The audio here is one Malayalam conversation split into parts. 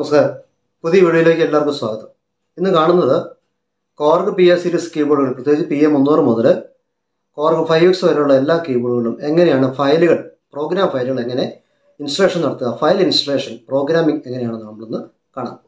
നമസ്കാരം പുതിയ വീഡിയോയിലേക്ക് എല്ലാവർക്കും സ്വാഗതം. ഇന്ന് കാണുന്നത് കോർഗ് പി എസ് സീരീസ് കീബോർഡുകൾ പ്രത്യേകിച്ച് പി എ മുന്നൂറ് മുതൽ കോർഗ് ഫൈവ് എക്സ് വരെയുള്ള എല്ലാ കീബോർഡുകളും എങ്ങനെയാണ് ഫയലുകൾ പ്രോഗ്രാം ഫയലുകൾ എങ്ങനെ ഇൻസ്റ്റലേഷൻ നടത്തുക ഫയൽ ഇൻസ്റ്റലേഷൻ പ്രോഗ്രാമിംഗ് എങ്ങനെയാണെന്ന് നമ്മളിന്ന് കാണാം.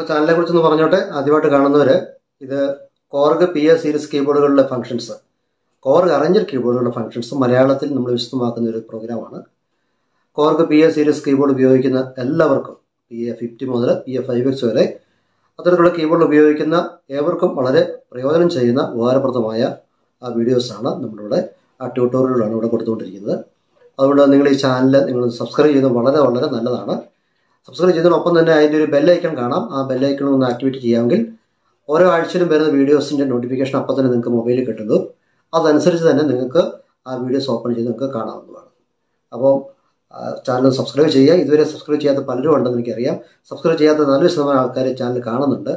നമ്മുടെ ചാനലിനെ കുറിച്ചൊന്ന് പറഞ്ഞോട്ടെ? ആദ്യമായിട്ട് കാണുന്നവർ ഇത് കോർഗ് പി എസ് സീരീസ് കീബോർഡുകളുടെ ഫംഗ്ഷൻസ് കോർഗ് അറേഞ്ചർ കീബോർഡുകളുടെ ഫംഗ്ഷൻസ് മലയാളത്തിൽ നമ്മൾ വിശദമാക്കുന്ന ഒരു പ്രോഗ്രാമാണ് Korg P A series keyboard ഉപയോഗിക്കുന്ന എല്ലാവർക്കും പി എ ഫിഫ്റ്റി മുതൽ പി എ ഫൈവ് എക്സ് വരെ അത്തരത്തിലുള്ള കീബോർഡ് ഉപയോഗിക്കുന്ന ഏവർക്കും വളരെ പ്രയോജനം ചെയ്യുന്ന ഉപകാരപ്രദമായ ആ വീഡിയോസാണ് നമ്മളിവിടെ ആ ട്യൂട്ടോറിയലുകളാണ് ഇവിടെ കൊടുത്തുകൊണ്ടിരിക്കുന്നത്. അതുകൊണ്ട് നിങ്ങൾ ഈ ചാനൽ നിങ്ങൾ സബ്സ്ക്രൈബ് ചെയ്യുന്നത് വളരെ വളരെ നല്ലതാണ്. സബ്സ്ക്രൈബ് ചെയ്തതിനൊപ്പം തന്നെ അതിന്റെ ഒരു ബെല്ലൈക്കൺ കാണാം. ആ ബെല്ലൈക്കൺ ഒന്ന് ആക്ടിവേറ്റ് ചെയ്യാമെങ്കിൽ ഓരോ ആഴ്ചയിലും വരുന്ന വീഡിയോസിന്റെ നോട്ടിഫിക്കേഷൻ അപ്പം തന്നെ നിങ്ങൾക്ക് മൊബൈലിൽ കിട്ടുന്നു. അതനുസരിച്ച് തന്നെ നിങ്ങൾക്ക് ആ വീഡിയോസ് ഓപ്പൺ ചെയ്ത് നിങ്ങൾക്ക് കാണാവുന്നതാണ്. അപ്പോൾ ചാനൽ സബ്സ്ക്രൈബ് ചെയ്യുക. ഇതുവരെ സബ്സ്ക്രൈബ് ചെയ്യാത്ത പലരും ഉണ്ടെന്ന് എനിക്കറിയാം. സബ്സ്ക്രൈബ് ചെയ്യാത്ത നല്ല ശതമാനം ആൾക്കാർ ചാനൽ കാണുന്നുണ്ട്.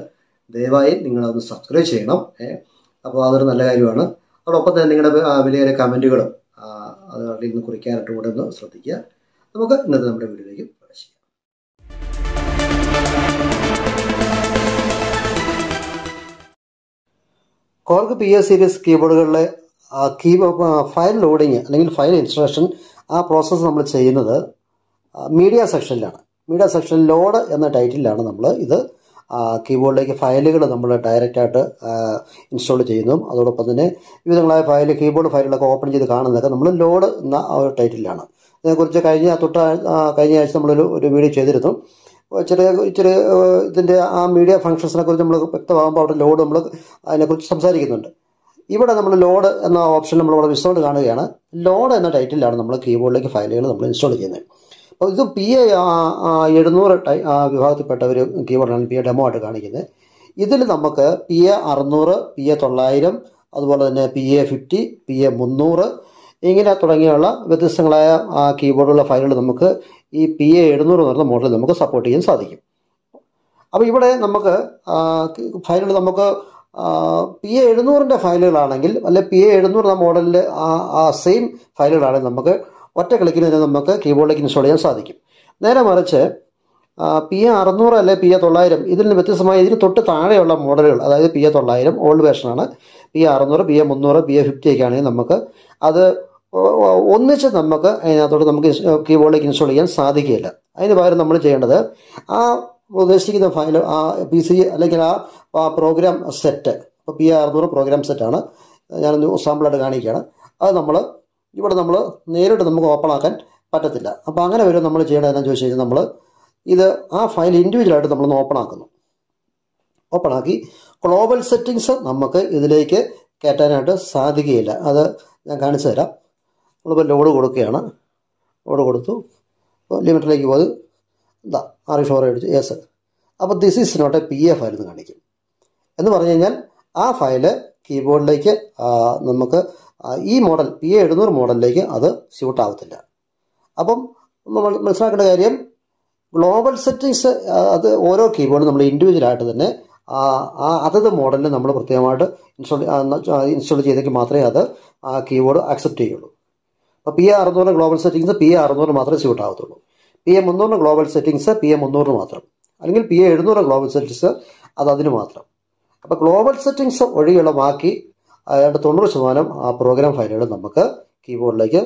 ദയവായി നിങ്ങളതൊന്ന് സബ്സ്ക്രൈബ് ചെയ്യണം അപ്പോൾ അതൊരു നല്ല കാര്യമാണ്. അതോടൊപ്പം തന്നെ നിങ്ങളുടെ വലിയ കമന്റുകളും അത് അതിൽ നിന്ന് കുറിക്കാനായിട്ട് കൂടെ ഒന്ന് ശ്രദ്ധിക്കുക. നമുക്ക് ഇന്നത്തെ നമ്മുടെ വീഡിയോയിലേക്ക് കോർഗ് പി എസ് സീരീസ് കീബോർഡുകളിലെ കീ ഫയൽ ലോഡിങ് അല്ലെങ്കിൽ ഫയൽ ഇൻസ്റ്റലേഷൻ ആ പ്രോസസ്സ് നമ്മൾ ചെയ്യുന്നത് മീഡിയ സെക്ഷനിലാണ് മീഡിയ സെക്ഷൻ ലോഡ് എന്ന ടൈറ്റിലാണ് നമ്മൾ ഇത് കീബോർഡിലേക്ക് ഫയലുകൾ നമ്മൾ ഡയറക്റ്റായിട്ട് ഇൻസ്റ്റാൾ ചെയ്യുന്നതും അതോടൊപ്പം തന്നെ വിവിധങ്ങളായ ഫയൽ കീബോർഡ് ഫയലുകളൊക്കെ ഓപ്പൺ ചെയ്ത് കാണുന്നതൊക്കെ നമ്മൾ ലോഡ് എന്ന ആ ഒരു ടൈറ്റിലാണ് ഇതിനെക്കുറിച്ച് കഴിഞ്ഞ തൊട്ട് കഴിഞ്ഞ ആഴ്ച നമ്മളൊരു ഒരു വീഡിയോ ചെയ്തിരുന്നു. ചെറിയ ചെറിയ ഇതിന്റെ ആ മീഡിയ ഫങ്ഷൻസിനെ കുറിച്ച് നമ്മൾ വ്യക്തമാകുമ്പോൾ അവിടെ ലോഡ് നമ്മൾ അതിനെക്കുറിച്ച് സംസാരിക്കുന്നുണ്ട്. ഇവിടെ നമ്മൾ ലോഡ് എന്ന ഓപ്ഷൻ നമ്മൾ ഇവിടെ വിസോഡ് കാണുകയാണ്. ലോഡ് എന്ന ടൈറ്റിലാണ് നമ്മൾ കീബോർഡിലേക്ക് ഫയലുകൾ നമ്മൾ ഇൻസ്റ്റോൾ ചെയ്യുന്നത്. അപ്പോൾ ഇത് പി എ എഴുന്നൂറ് വിഭാഗത്തിൽപ്പെട്ട ഒരു കീബോർഡാണ് പി എ ഡെമോ ആയിട്ട് കാണിക്കുന്നത്. ഇതിൽ നമുക്ക് പി എ അറുന്നൂറ് പി എ തൊള്ളായിരം അതുപോലെ തന്നെ P A fifty P A മുന്നൂറ് ഇങ്ങനെ തുടങ്ങിയുള്ള വ്യത്യസ്തങ്ങളായ കീബോർഡുള്ള ഫയലുകൾ നമുക്ക് ഈ പി എ എഴുന്നൂറ് എന്ന് പറഞ്ഞ മോഡൽ നമുക്ക് സപ്പോർട്ട് ചെയ്യാൻ സാധിക്കും. അപ്പോൾ ഇവിടെ നമുക്ക് ഫയലുകൾ നമുക്ക് പി എ എഴുന്നൂറിന്റെ ഫയലുകളാണെങ്കിൽ അല്ലെ പി എ എഴുന്നൂറ് എന്ന മോഡലിൽ ആ സെയിം ഫയലുകളാണെങ്കിൽ നമുക്ക് ഒറ്റ ക്ലിക്കിൽ തന്നെ നമുക്ക് കീബോർഡിലേക്ക് ഇൻസ്റ്റാൾ ചെയ്യാൻ സാധിക്കും. നേരെ മറിച്ച് പി എ അറുന്നൂറ് അല്ലെ പി എ തൊള്ളായിരം ഇതിൽ നിന്ന് വ്യത്യസ്തമായ ഇതിന് തൊട്ട് താഴെയുള്ള മോഡലുകൾ അതായത് പി എ തൊള്ളായിരം ഓൾഡ് വേർഷനാണ് പി എ അറുന്നൂറ് പി എ മുന്നൂറ് പി എ ഫിഫ്റ്റി ഒക്കെ ആണെങ്കിൽ നമുക്ക് അത് ഒന്നിച്ച് നമുക്ക് അതിനകത്തോട്ട് നമുക്ക് കീബോർഡിലേക്ക് ഇൻസ്റ്റാൾ ചെയ്യാൻ സാധിക്കില്ല അതിന് പകരം നമ്മൾ ചെയ്യേണ്ടത് ആ ഉദ്ദേശിക്കുന്ന ഫയൽ ആ പി സി അല്ലെങ്കിൽ ആ പ്രോഗ്രാം സെറ്റ് ഇപ്പോൾ പി അറുന്നൂറ് പ്രോഗ്രാം സെറ്റാണ്. ഞാനൊന്ന് സാമ്പിളായിട്ട് കാണിക്കുകയാണ്. അത് നമ്മൾ ഇവിടെ നമ്മൾ നേരിട്ട് നമുക്ക് ഓപ്പൺ ആക്കാൻ പറ്റത്തില്ല. അപ്പോൾ അങ്ങനെ വരും നമ്മൾ ചെയ്യേണ്ടത് എന്താണെന്ന് ചോദിച്ചു കഴിഞ്ഞാൽ നമ്മൾ ഇത് ആ ഫയൽ ഇൻഡിവിജ്വലായിട്ട് നമ്മളൊന്ന് ഓപ്പൺ ആക്കുന്നു. ഓപ്പൺ ആക്കി ഗ്ലോബൽ സെറ്റിങ്സ് നമുക്ക് ഇതിലേക്ക് കയറ്റാനായിട്ട് സാധിക്കുകയില്ല. അത് ഞാൻ കാണിച്ചു തരാം. നമ്മളിപ്പോൾ ലോഡ് കൊടുക്കുകയാണ്. ലോഡ് കൊടുത്തു. ലിമിറ്റിലേക്ക് പോയത് എന്താ ആറ് ഷോർ അടിച്ചു. യെസ് അപ്പോൾ this is not a P A file എന്ന് കാണിക്കും. എന്ന് പറഞ്ഞു കഴിഞ്ഞാൽ ആ ഫയൽ കീബോർഡിലേക്ക് നമുക്ക് ഈ മോഡൽ പി എ എഴുന്നൂറ് മോഡലിലേക്ക് അത് സ്യൂട്ട് ആവത്തില്ല. അപ്പം നമ്മൾ മനസ്സിലാക്കേണ്ട കാര്യം ഗ്ലോബൽ സെറ്റിങ്സ് അത് ഓരോ കീബോർഡും നമ്മൾ ഇൻഡിവിജ്വലായിട്ട് തന്നെ ആ അതത് മോഡലിൽ നമ്മൾ പ്രത്യേകമായിട്ട് ഇൻസ്റ്റാൾ ഇൻസ്റ്റാൾ ചെയ്തെങ്കിൽ മാത്രമേ അത് ആ കീബോർഡ് അക്സെപ്റ്റ് ചെയ്യുള്ളൂ. അപ്പോൾ പി എ അറുന്നൂറ് ഗ്ലോബൽ സെറ്റിങ്സ് പി എ അറുന്നൂറ് മാത്രമേ സ്യൂട്ട് ആവത്തുള്ളൂ. പി എ മുന്നൂറിന് ഗ്ലോബൽ സെറ്റിങ്സ് പി എ മുന്നൂറിന് മാത്രം. അല്ലെങ്കിൽ പി എ എഴുന്നൂറ് ഗ്ലോബൽ സെറ്റിങ്സ് അത് അതിന് മാത്രം. അപ്പോൾ ഗ്ലോബൽ സെറ്റിങ്സ് ഒഴികെയുള്ള ബാക്കി ഏതാണ്ട് തൊണ്ണൂറ് ശതമാനം ആ പ്രോഗ്രാം ഫയലുകൾ നമുക്ക് കീബോർഡിലേക്ക്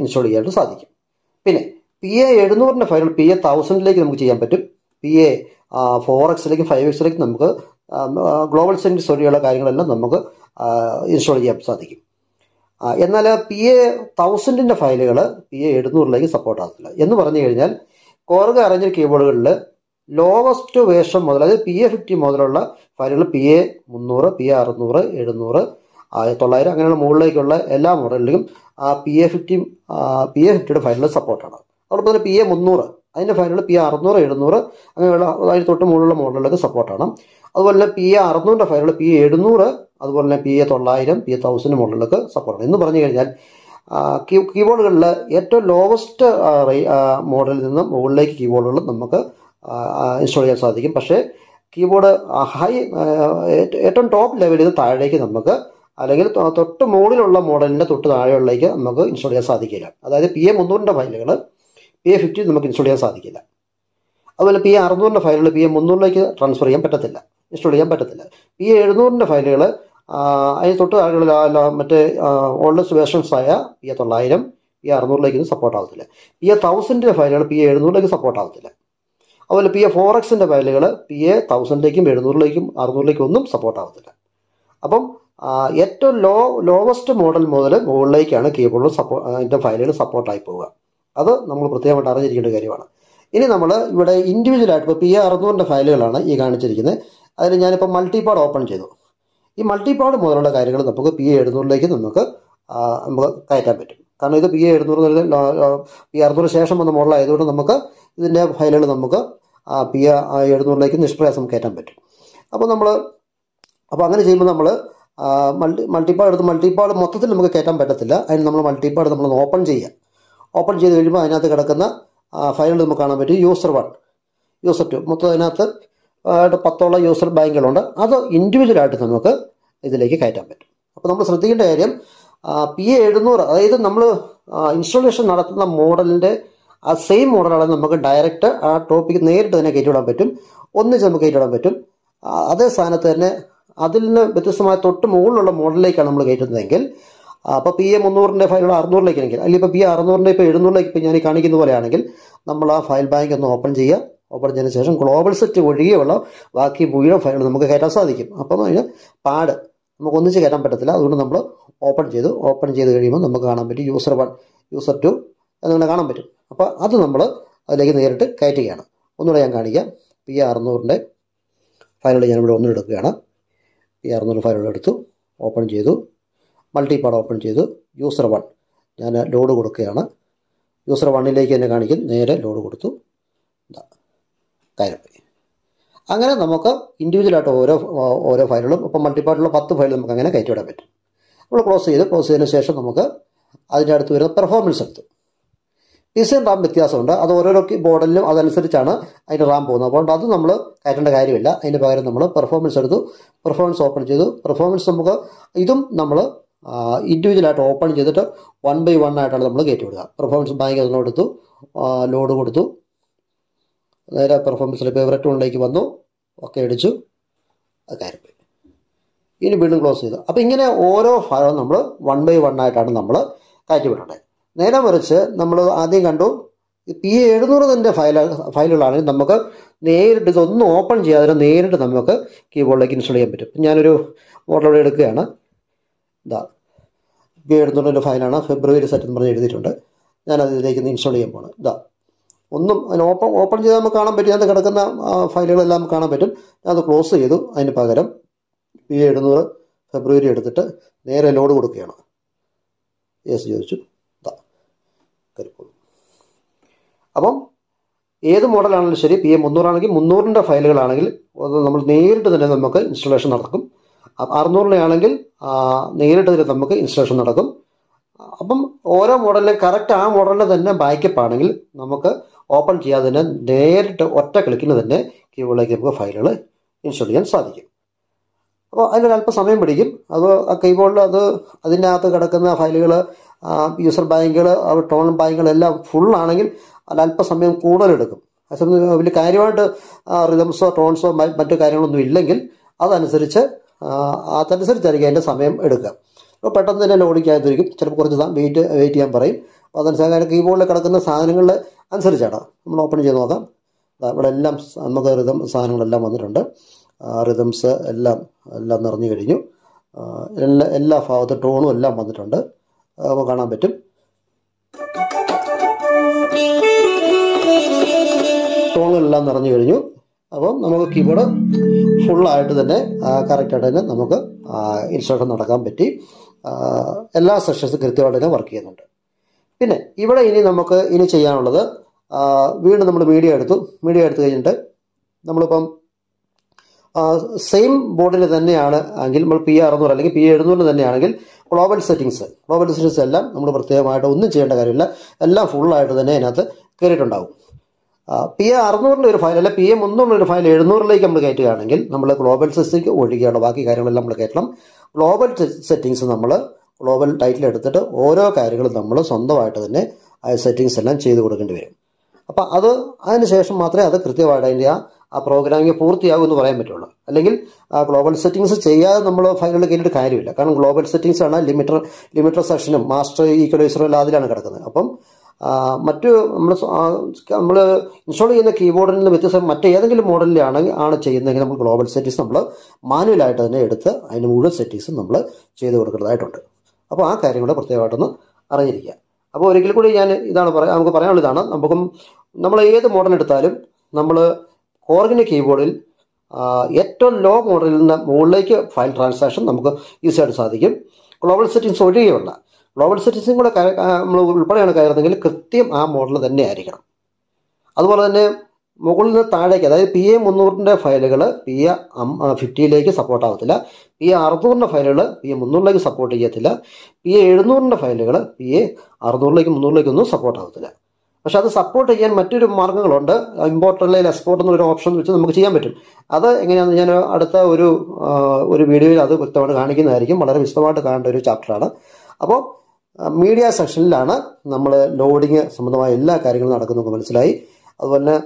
ഇൻസ്റ്റാൾ ചെയ്യാനായിട്ട് സാധിക്കും. പിന്നെ പി എ എഴുന്നൂറിന്റെ ഫയലുകൾ പി എ തൗസൻഡിലേക്ക് നമുക്ക് ചെയ്യാൻ പറ്റും. പി എ ഫോർ എക്സിലേക്ക് ഫൈവ് എക്സിലേക്ക് നമുക്ക് ഗ്ലോബൽ സെറ്റിങ്സ് ഒഴികെയുള്ള കാര്യങ്ങളെല്ലാം നമുക്ക് ഇൻസ്റ്റാൾ ചെയ്യാൻ സാധിക്കും. എന്നാൽ പി എ തൗസൻഡിന്റെ ഫയലുകൾ പി എ എഴുന്നൂറിലേക്ക് സപ്പോർട്ട് ആകത്തില്ല. എന്ന് പറഞ്ഞു കഴിഞ്ഞാൽ കോർഗ അറേഞ്ചർ കീബോർഡുകളിൽ ലോവസ്റ്റ് വേഷം മുതൽ അതായത് പി എ ഫിഫ്റ്റി മുതലുള്ള ഫയലുകൾ പി എ മുന്നൂറ് പി എ അറുന്നൂറ് എഴുന്നൂറ് തൊള്ളായിരം അങ്ങനെയുള്ള മുകളിലേക്കുള്ള എല്ലാ മോഡലിലും P A fifty P A ഫിഫ്റ്റിയുടെ ഫയലിൽ സപ്പോർട്ടാണ് അതോടൊപ്പം തന്നെ പി എ മുന്നൂറ് അതിന്റെ ഫാനുകൾ പി അറുന്നൂറ് എഴുന്നൂറ് അങ്ങനെയുള്ള അതായത് തൊട്ട് മുകളിലുള്ള മോഡലുകൾക്ക് സപ്പോർട്ടാണ് അതുപോലെ തന്നെ പി എ അറുന്നൂറിന്റെ ഫയലുകൾ പി എഴുന്നൂറ് അതുപോലെ തന്നെ പി എ തൊള്ളായിരം പി എ തൗസൻഡ് മോഡലുകൾക്ക് സപ്പോർട്ടാണ് എന്ന് പറഞ്ഞു കഴിഞ്ഞാൽ കീബോർഡുകളിൽ ഏറ്റവും ലോവസ്റ്റ് മോഡലിൽ നിന്നും മുകളിലേക്ക് കീബോർഡുകൾ നമുക്ക് ഇൻസ്റ്റാൾ ചെയ്യാൻ സാധിക്കും. പക്ഷേ കീബോർഡ് ഹൈ ഏറ്റവും ടോപ്പ് ലെവലിൽ നിന്ന് താഴേക്ക് നമുക്ക് അല്ലെങ്കിൽ തൊട്ട് മുകളിലുള്ള മോഡലിന്റെ തൊട്ട് താഴെയുള്ളേക്ക് നമുക്ക് ഇൻസ്റ്റാൾ ചെയ്യാൻ സാധിക്കില്ല. അതായത് പി എ മുന്നൂറിന്റെ ഫയലുകൾ പി എ ഫിഫ്റ്റി നമുക്ക് ഇൻസ്റ്റോൾ ചെയ്യാൻ സാധിക്കില്ല അതുപോലെ പി എ അറുന്നൂറിന്റെ ഫയലുകൾ പി എ മുന്നൂറിലേക്ക് ട്രാൻസ്ഫർ ചെയ്യാൻ പറ്റത്തില്ല ഇൻസ്റ്റോൾ ചെയ്യാൻ പറ്റത്തില്ല പി എ എഴുന്നൂറിന്റെ ഫയലുകൾ അതിന് തൊട്ട് താഴെയുള്ള മറ്റേ ഓൾഡസ്റ്റ് വേർഷൻസ് ആയ പി എ തൊള്ളായിരം പി എ അറുന്നൂറിലേക്ക് സപ്പോർട്ട് ആവത്തില്ല പി എ തൗസൻഡിന്റെ ഫയലുകൾ പി എ എഴുന്നൂറിലേക്ക് സപ്പോർട്ട് ആവത്തില്ല അതുപോലെ പി എ ഫോർ എക്സിന്റെ ഫയലുകൾ പി എ തൗസൻഡിലേക്കും എഴുന്നൂറിലേക്കും അറുന്നൂറിലേക്കും ഒന്നും സപ്പോർട്ട് ആവത്തില്ല അപ്പം ഏറ്റവും ലോ ലോവസ്റ്റ് മോഡൽ മുതൽ മുകളിലേക്കാണ് കീബോർഡ് സപ്പോ അതിന്റെ ഫയലുകൾ സപ്പോർട്ടായി പോവുക അത് നമ്മൾ പ്രത്യേകമായിട്ട് അറിഞ്ഞിരിക്കേണ്ട കാര്യമാണ്. ഇനി നമ്മൾ ഇവിടെ ഇൻഡിവിജ്വലായിട്ട് ഇപ്പോൾ പി എ അറുന്നൂറിന്റെ ഫയലുകളാണ് ഈ കാണിച്ചിരിക്കുന്നത്. അതിൽ ഞാനിപ്പോൾ മൾട്ടിപാഡ് ഓപ്പൺ ചെയ്തു. ഈ മൾട്ടിപാഡ് മുതലുള്ള കാര്യങ്ങൾ നമുക്ക് പി എ എഴുന്നൂറിലേക്ക് നമുക്ക് നമുക്ക് കയറ്റാൻ പറ്റും. കാരണം ഇത് പി എ എഴുന്നൂറ് പി അറുന്നൂറ് ശേഷം വന്ന മോഡലായതുകൊണ്ട് നമുക്ക് ഇതിന്റെ ഫയലുകൾ നമുക്ക് പി എ എഴുന്നൂറിലേക്ക് നിഷ്പ്രയാസം കയറ്റാൻ പറ്റും. അപ്പോൾ നമ്മൾ അപ്പോൾ അങ്ങനെ ചെയ്യുമ്പോൾ നമ്മൾ മൾട്ടി മൾട്ടിപ്പാഡ് എടുത്ത് മൾട്ടിപാഡ് മൊത്തത്തിൽ നമുക്ക് കയറ്റാൻ പറ്റത്തില്ല. അതിന് നമ്മൾ മൾട്ടിപാഡ് നമ്മൾ ഓപ്പൺ ചെയ്യുക. ഓപ്പൺ ചെയ്ത് കഴിയുമ്പോൾ അതിനകത്ത് കിടക്കുന്ന ഫയലുകൾ നമുക്ക് കാണാൻ പറ്റും. User one. User two. മൊത്തം അതിനകത്ത് പത്തോളം യൂസർ ബാങ്കുകളുണ്ട്. അത് ഇൻഡിവിജ്വലായിട്ട് നമുക്ക് ഇതിലേക്ക് കയറ്റാൻ പറ്റും. അപ്പോൾ നമ്മൾ ശ്രദ്ധിക്കേണ്ട കാര്യം പി എ എഴുന്നൂറ്. അതായത് നമ്മൾ ഇൻസ്റ്റാളേഷൻ നടത്തുന്ന മോഡലിന്റെ ആ സെയിം മോഡലാണ് നമുക്ക് ഡയറക്റ്റ് ആ ടോപ്പിക്ക് നേരിട്ട് തന്നെ കയറ്റിവിടാൻ പറ്റും. ഒന്നിച്ച് നമുക്ക് കയറ്റിവിടാൻ പറ്റും. അതേ സ്ഥാനത്ത് തന്നെ അതിൽ നിന്ന് വ്യത്യസ്തമായ തൊട്ട് മുകളിലുള്ള മോഡലിലേക്കാണ് നമ്മൾ കയറ്റുന്നതെങ്കിൽ അപ്പോൾ പി എ മുന്നൂറിന്റെ ഫയലുകൾ അറുന്നൂറിലേക്ക് ആണെങ്കിൽ അല്ലെങ്കിൽ ഇപ്പോൾ പി അറുന്നൂറിന്റെ ഇപ്പോൾ എഴുന്നൂറിലേക്ക് ഇപ്പോൾ ഞാൻ കാണിക്കുന്ന പോലെയാണെങ്കിൽ നമ്മൾ ആ ഫയൽ ബാങ്ക് ഒന്ന് ഓപ്പൺ ചെയ്യുക. ഓപ്പൺ ചെയ്തതിന് ശേഷം ഗ്ലോബൽ സെറ്റ് ഒഴികെയുള്ള ബാക്കി മുഴുവൻ ഫയലുകൾ നമുക്ക് കയറ്റാൻ സാധിക്കും. അപ്പം അതിന് പാട് നമുക്ക് ഒന്നിച്ച് കയറ്റാൻ പറ്റത്തില്ല. അതുകൊണ്ട് നമ്മൾ ഓപ്പൺ ചെയ്തു. ഓപ്പൺ ചെയ്ത് കഴിയുമ്പോൾ നമുക്ക് കാണാൻ പറ്റും യൂസർ വൺ യൂസർ ടു എന്നിങ്ങനെ കാണാൻ പറ്റും. അപ്പോൾ അത് നമ്മൾ അതിലേക്ക് നേരിട്ട് കയറ്റുകയാണ്. ഒന്നുകൂടെ ഞാൻ കാണിക്കാം. പി അറുന്നൂറിന്റെ ഫയലുകൾ ഞാനിവിടെ ഒന്നും എടുക്കുകയാണ്. പി അറുന്നൂറ് ഫയലുകൾ എടുത്തു. ഓപ്പൺ ചെയ്തു. മൾട്ടിപാഡ് ഓപ്പൺ ചെയ്തു. യൂസർ വൺ ഞാൻ ലോഡ് കൊടുക്കുകയാണ്. യൂസർ വണ്ണിലേക്ക് തന്നെ കാണിക്കും. നേരെ ലോഡ് കൊടുത്തു. കാര്യം അങ്ങനെ നമുക്ക് ഇൻഡിവിജ്വലായിട്ട് ഓരോ ഓരോ ഫയലുകളും ഇപ്പം മൾട്ടിപ്പാർട്ടിലുള്ള പത്ത് ഫയൽ നമുക്ക് അങ്ങനെ കയറ്റി കയറ്റിവിടാൻ പറ്റും. നമ്മൾ ക്ലോസ് ചെയ്ത്. ക്ലോസ് ചെയ്തതിന് ശേഷം നമുക്ക് അതിന്റെ അടുത്ത് വരുന്ന പെർഫോമൻസ് എടുത്തു. പി സി റാം വ്യത്യാസമുണ്ട്. അത് ഓരോരോ ബോർഡിലും അതനുസരിച്ചാണ് അതിന്റെ റാം പോകുന്നത്. അപ്പോൾ അത് നമ്മൾ കയറ്റേണ്ട കാര്യമില്ല. അതിന്റെ പകരം നമ്മൾ പെർഫോമൻസ് എടുത്തു. പെർഫോമൻസ് ഓപ്പൺ ചെയ്തു. പെർഫോമൻസ് നമുക്ക് ഇതും നമ്മൾ ഇൻഡിവിജ്വലായിട്ട് ഓപ്പൺ ചെയ്തിട്ട് വൺ ബൈ വൺ ആയിട്ടാണ് നമ്മൾ കയറ്റി വിടുക. പെർഫോമൻസ് ബാങ്ക് അതിനോട് എടുത്തു. ലോഡ് കൊടുത്തു. നേരെ പെർഫോമൻസിൽ ഫേവറേറ്റ് വണ്ണിലേക്ക് വന്നു. ഒക്കെ അടിച്ചു. അത് പോയി. ഇനി വീണ്ടും ക്ലോസ് ചെയ്തു. അപ്പോൾ ഇങ്ങനെ ഓരോ ഫയലും നമ്മൾ വൺ ബൈ വൺ ആയിട്ടാണ് നമ്മൾ കയറ്റി വിടേണ്ടത്. നേരെ മറിച്ച് നമ്മൾ ആദ്യം കണ്ടു പി എഴുന്നൂറ് തന്നെ ഫയൽ ഫയലുകളാണെങ്കിൽ നമുക്ക് നേരിട്ട് ഇതൊന്നും ഓപ്പൺ ചെയ്യാതെ നേരിട്ട് നമുക്ക് കീബോർഡിലേക്ക് ഇൻസ്റ്റാൾ ചെയ്യാൻ പറ്റും. ഞാനൊരു മോഡൽ എടുക്കുകയാണ്. ഇതാ പി എ എഴുന്നൂറിന്റെ ഫയലാണ് ഫെബ്രുവരി സെറ്റ് എന്ന് പറഞ്ഞ് എഴുതിയിട്ടുണ്ട്. ഞാനത് ഇതിലേക്ക് ഇൻസ്റ്റാൾ ചെയ്യാൻ പോകണം ഇതാ ഒന്നും അതിന് ഓപ്പൺ ഓപ്പൺ ചെയ്താൽ നമുക്ക് കാണാൻ പറ്റും. അതിനകത്ത് കിടക്കുന്ന ഫയലുകളെല്ലാം കാണാൻ പറ്റും. ഞാൻ അത് ക്ലോസ് ചെയ്തു. അതിന് പകരം പി എഴുന്നൂറ് ഫെബ്രുവരി എടുത്തിട്ട് നേരെ ലോഡ് കൊടുക്കുകയാണ്. യെസ് ചോദിച്ചു. അപ്പം ഏത് മോഡലാണെങ്കിലും ശരി പി എ മുന്നൂറാണെങ്കിൽ മുന്നൂറിന്റെ ഫയലുകളാണെങ്കിൽ നമ്മൾ നേരിട്ട് തന്നെ നമുക്ക് ഇൻസ്റ്റലേഷൻ നടക്കും അറുന്നൂറിന്റെ ആണെങ്കിൽ നേരിട്ട് നമുക്ക് ഇൻസ്റ്റലേഷൻ നടക്കും. അപ്പം ഓരോ മോഡലിലും കറക്റ്റ് ആ മോഡലിന് തന്നെ ബാക്കപ്പ് ആണെങ്കിൽ നമുക്ക് ഓപ്പൺ ചെയ്യാതെ തന്നെ നേരിട്ട് ഒറ്റ ക്ലിക്കിന് തന്നെ കീബോർഡിലേക്ക് നമുക്ക് ഫയലുകൾ ഇൻസ്റ്റാൾ ചെയ്യാൻ സാധിക്കും. അപ്പോൾ അതിനൊരു അല്പം സമയം പിടിക്കും. അത് ആ കീബോർഡിൽ അത് അതിനകത്ത് കിടക്കുന്ന ഫയലുകൾ യൂസർ ബാങ്കുകൾ ടോൺ ബാങ്കുകൾ എല്ലാം ഫുള്ളാണെങ്കിൽ അത് അല്പസമയം കൂടുതലെടുക്കും അതിന് വലിയ കാര്യമായിട്ട് റിതംസോ ടോൺസോ മറ്റു കാര്യങ്ങളൊന്നും ഇല്ലെങ്കിൽ അതനുസരിച്ച് അതനുസരിച്ചായിരിക്കും അതിന്റെ സമയം എടുക്കുക. അപ്പോൾ പെട്ടെന്ന് തന്നെ ഓടിക്കാതിരിക്കും ചിലപ്പോൾ കുറച്ച് വെയിറ്റ് വെയിറ്റ് ചെയ്യാൻ പറയും. അപ്പോൾ അതനുസരിച്ച് അതിന്റെ കീബോർഡിൽ കിടക്കുന്ന സാധനങ്ങൾ അനുസരിച്ചാണ്. നമ്മൾ ഓപ്പൺ ചെയ്ത് നോക്കാം. ഇവിടെ എല്ലാം നമുക്ക് റിതം സാധനങ്ങളെല്ലാം വന്നിട്ടുണ്ട്. റിതംസ് എല്ലാം എല്ലാം നിറഞ്ഞു കഴിഞ്ഞു. എല്ലാ എല്ലാ ഭാഗത്തും ടോണും എല്ലാം വന്നിട്ടുണ്ട്. അപ്പോൾ കാണാൻ പറ്റും. ടോണുകളെല്ലാം നിറഞ്ഞു കഴിഞ്ഞു. അപ്പം നമുക്ക് കീബോർഡ് ഫുള്ളായിട്ട് തന്നെ കറക്റ്റായിട്ട് തന്നെ നമുക്ക് ഇൻസ്ട്രക്ഷൻ നടക്കാൻ പറ്റി. എല്ലാ സെഷൻസും കൃത്യമായിട്ട് തന്നെ വർക്ക് ചെയ്യുന്നുണ്ട്. പിന്നെ ഇവിടെ ഇനി നമുക്ക് ഇനി ചെയ്യാനുള്ളത് വീണ്ടും നമ്മൾ മീഡിയ എടുത്തു. മീഡിയ എടുത്തു കഴിഞ്ഞിട്ട് നമ്മളിപ്പം സെയിം ബോർഡിൽ തന്നെയാണ് എങ്കിൽ നമ്മൾ പി അറുന്നൂറ് അല്ലെങ്കിൽ പി എഴുന്നൂറിന് തന്നെയാണെങ്കിൽ ഗ്ലോബൽ സെറ്റിങ്സ് ഗ്ലോബൽ സെറ്റിങ്സ് എല്ലാം നമ്മൾ പ്രത്യേകമായിട്ട് ഒന്നും ചെയ്യേണ്ട കാര്യമില്ല. എല്ലാം ഫുള്ളായിട്ട് തന്നെ അതിനകത്ത് കയറിയിട്ടുണ്ടാവും പി എ അറുന്നൂറിന്റെ ഒരു ഫയൽ അല്ല പി എ മുന്നൂറിന്റെ ഒരു ഫയൽ എഴുന്നൂറിലേക്ക് നമ്മൾ കയറ്റുകയാണെങ്കിൽ നമ്മൾ ഗ്ലോബൽ സെറ്റിംഗ് ഒഴികെയുള്ള ബാക്കി കാര്യങ്ങളെല്ലാം നമ്മൾ കയറ്റണം. ഗ്ലോബൽ സെറ്റിങ്സ് നമ്മൾ ഗ്ലോബൽ ടൈറ്റിൽ എടുത്തിട്ട് ഓരോ കാര്യങ്ങളും നമ്മൾ സ്വന്തമായിട്ട് തന്നെ ആ സെറ്റിങ്സ് എല്ലാം ചെയ്ത് കൊടുക്കേണ്ടി വരും. അപ്പോൾ അത് അതിന് ശേഷം മാത്രമേ അത് കൃത്യമായിട്ട് അതിന്റെ ആ പ്രോഗ്രാമിംഗ് പൂർത്തിയാകും എന്ന് പറയാൻ പറ്റുള്ളൂ. അല്ലെങ്കിൽ ആ ഗ്ലോബൽ സെറ്റിങ്സ് ചെയ്യാതെ നമ്മൾ ഫയലുകൾ കയറിയിട്ട് കാര്യമില്ല. കാരണം ഗ്ലോബൽ സെറ്റിങ്സ് ആണ് ലിമിറ്റർ ലിമിറ്റർ സെക്ഷനും മാസ്റ്റർ ഈക്വലൈസറും എല്ലാം അതിലാണ് കിടക്കുന്നത്. അപ്പം മറ്റ് നമ്മൾ നമ്മൾ ഇൻസ്റ്റാൾ ചെയ്യുന്ന കീബോർഡിൽ നിന്ന് വ്യത്യസ്തം മറ്റേതെങ്കിലും മോഡലിലാണ് ആണ് ചെയ്യുന്നതെങ്കിൽ നമ്മൾ ഗ്ലോബൽ സെറ്റിങ്സ് നമ്മൾ മാനുവലായിട്ട് തന്നെ എടുത്ത് അതിന് മുഴുവൻ സെറ്റിങ്സും നമ്മൾ ചെയ്ത് കൊടുക്കേണ്ടതായിട്ടുണ്ട്. അപ്പോൾ ആ കാര്യങ്ങൾ പ്രത്യേകമായിട്ടൊന്ന് അറിഞ്ഞിരിക്കുക. അപ്പോൾ ഒരിക്കൽ കൂടി ഞാൻ ഇതാണ് പറയാം നമുക്ക് പറയാനുള്ളതാണ് നമുക്കും നമ്മൾ ഏത് മോഡൽ എടുത്താലും നമ്മൾ കോർഗിന്റെ കീബോർഡിൽ ഏറ്റവും ലോ മോഡലിൽ നിന്ന് മുകളിലേക്ക് ഫയൽ ട്രാൻസാക്ഷൻ നമുക്ക് ഈസിയായിട്ട് സാധിക്കും. ഗ്ലോബൽ സെറ്റിങ്സ് ഒഴികെയുള്ള ഗ്ലോബൽ സെറ്റിങ്സും കൂടെ നമ്മൾ ഉൾപ്പെടെയാണ് കയറുന്നതെങ്കിൽ കൃത്യം ആ മോഡൽ തന്നെ ആയിരിക്കണം. അതുപോലെ തന്നെ മുകളിൽ നിന്ന് താഴേക്ക് അതായത് പി എ മുന്നൂറിന്റെ ഫയലുകൾ പി എ ഫിഫ്റ്റിയിലേക്ക് സപ്പോർട്ട് ആവത്തില്ല. പി എ അറുന്നൂറിന്റെ ഫയലുകൾ പി എ മുന്നൂറിലേക്ക് സപ്പോർട്ട് ചെയ്യത്തില്ല. പി എ എഴുന്നൂറിന്റെ ഫയലുകൾ പി എ അറുന്നൂറിലേക്ക് മുന്നൂറിലേക്ക് ഒന്നും സപ്പോർട്ട് ആവത്തില്ല. പക്ഷെ അത് സപ്പോർട്ട് ചെയ്യാൻ മറ്റൊരു മാർഗങ്ങളുണ്ട് ഇമ്പോർട്ട് അല്ലെങ്കിൽ എക്സ്പോർട്ട് എന്നൊരു ഓപ്ഷൻ വെച്ച് നമുക്ക് ചെയ്യാൻ പറ്റും. അത് എങ്ങനെയാണെന്ന് ഞാൻ അടുത്ത ഒരു ഒരു വീഡിയോയിൽ അത് വ്യക്തമായിട്ട് കാണിക്കുന്നതായിരിക്കും. വളരെ വിശദമായിട്ട് കാണേണ്ട ഒരു ചാപ്റ്ററാണ് അപ്പോൾ മീഡിയ സെക്ഷനിലാണ് നമ്മൾ ലോഡിങ് സംബന്ധമായ എല്ലാ കാര്യങ്ങളും നടക്കുന്നത് മനസ്സിലായി. അതുപോലെ തന്നെ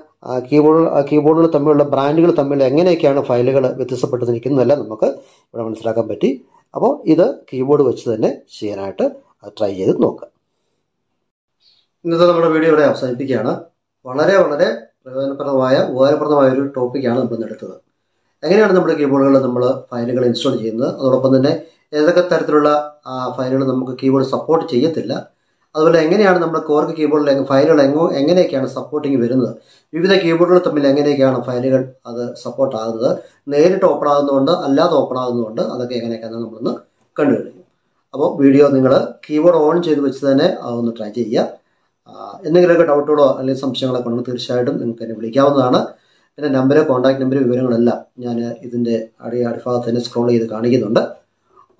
കീബോർഡ് കീബോർഡുകൾ തമ്മിലുള്ള ബ്രാൻഡുകൾ തമ്മിൽ എങ്ങനെയൊക്കെയാണ് ഫയലുകൾ വ്യത്യസ്തപ്പെട്ട് നിൽക്കുന്നതെല്ലാം നമുക്ക് ഇവിടെ മനസ്സിലാക്കാൻ പറ്റി. അപ്പോൾ ഇത് കീബോർഡ് വെച്ച് തന്നെ ചെയ്യാനായിട്ട് ട്രൈ ചെയ്ത് നോക്കുക. ഇന്നത്തെ നമ്മുടെ വീഡിയോ ഇവിടെ അവസാനിപ്പിക്കുകയാണ്. വളരെ വളരെ പ്രയോജനപ്രദമായ ഉപകാരപ്രദമായ ഒരു ടോപ്പിക്കാണ് നമ്മൾ എടുത്തത്. എങ്ങനെയാണ് നമ്മുടെ കീബോർഡുകളിൽ നമ്മൾ ഫയലുകൾ ഇൻസ്റ്റാൾ ചെയ്യുന്നത്? അതോടൊപ്പം തന്നെ ഏതൊക്കെ തരത്തിലുള്ള ഫയലുകൾ നമുക്ക് കീബോർഡ് സപ്പോർട്ട് ചെയ്യത്തില്ല. അതുപോലെ എങ്ങനെയാണ് നമ്മൾ കോർക്ക് കീബോർഡിൽ ഫയലുകൾ എങ്ങോ എങ്ങനെയൊക്കെയാണ് സപ്പോർട്ടിങ് വരുന്നത്? വിവിധ കീബോർഡുകൾ തമ്മിൽ എങ്ങനെയൊക്കെയാണ് ഫയലുകൾ അത് സപ്പോർട്ട് ആകുന്നത്? നേരിട്ട് ഓപ്പൺ ആകുന്നതുകൊണ്ട് അല്ലാതെ ഓപ്പൺ ആകുന്നതുകൊണ്ട് അതൊക്കെ എങ്ങനെയൊക്കെയാണ് നമ്മളൊന്ന് കണ്ടുപിടിക്കും. അപ്പോൾ വീഡിയോ നിങ്ങൾ കീബോർഡ് ഓൺ ചെയ്ത് വെച്ച് തന്നെ ഒന്ന് ട്രൈ ചെയ്യുക. എന്തെങ്കിലുമൊക്കെ ഡൗട്ടുകളോ അല്ലെങ്കിൽ സംശയങ്ങളൊക്കെ ഉണ്ടെങ്കിൽ തീർച്ചയായിട്ടും നിങ്ങൾക്ക് എന്നെ വിളിക്കാവുന്നതാണ്. എന്റെ നമ്പർ കോൺടാക്ട് നമ്പർ വിവരങ്ങളെല്ലാം ഞാൻ ഇതിന്റെ അടി അടിഭാഗത്ത് തന്നെ സ്ക്രോൾ ചെയ്ത് കാണിക്കുന്നുണ്ട്.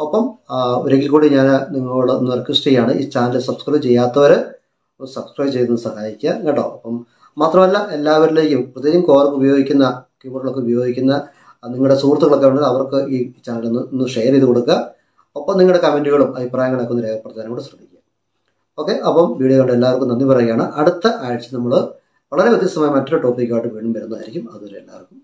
ഒപ്പം ഒരിക്കൽ കൂടി ഞാൻ നിങ്ങളോട് ഒന്ന് റിക്വസ്റ്റ് ചെയ്യാണ് ഈ ചാനൽ സബ്സ്ക്രൈബ് ചെയ്യാത്തവർ സബ്സ്ക്രൈബ് ചെയ്ത് സഹായിക്കുക കേട്ടോ. അപ്പം മാത്രമല്ല എല്ലാവരിലേക്കും പ്രത്യേകിച്ചും കോർക്ക് ഉപയോഗിക്കുന്ന കീബോർഡിലൊക്കെ ഉപയോഗിക്കുന്ന നിങ്ങളുടെ സുഹൃത്തുക്കളൊക്കെ ഉണ്ട് അവർക്ക് ഈ ചാനൽ ഒന്ന് ഒന്ന് ഷെയർ ചെയ്ത് കൊടുക്കുക. ഒപ്പം നിങ്ങളുടെ കമന്റുകളും അഭിപ്രായങ്ങളൊക്കെ ഒന്ന് രേഖപ്പെടുത്താനും കൂടെ ശ്രദ്ധിക്കുക ഓക്കെ അപ്പം വീഡിയോ കണ്ട എല്ലാവർക്കും നന്ദി പറയുകയാണ്. അടുത്ത ആഴ്ച നമ്മൾ വളരെ വ്യത്യസ്തമായ മറ്റൊരു ടോപ്പിക്കായിട്ട് വീണ്ടും വരുന്നതായിരിക്കും. അതുവരെ എല്ലാവർക്കും